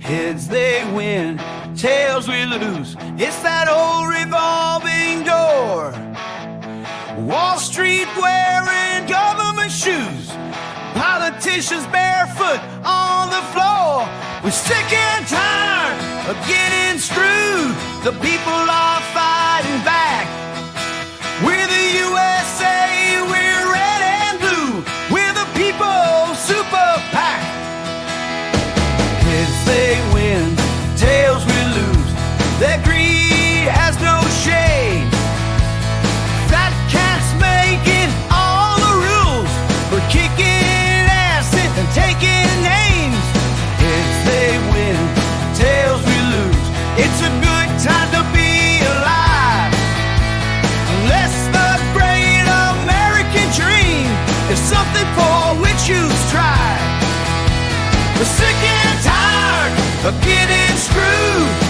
Heads they win, tails we lose. It's that old revolving door. Wall Street wearing government shoes. Politicians barefoot on the floor. We're sick and tired of getting screwed. The people are fighting back. We're sick and tired of getting screwed.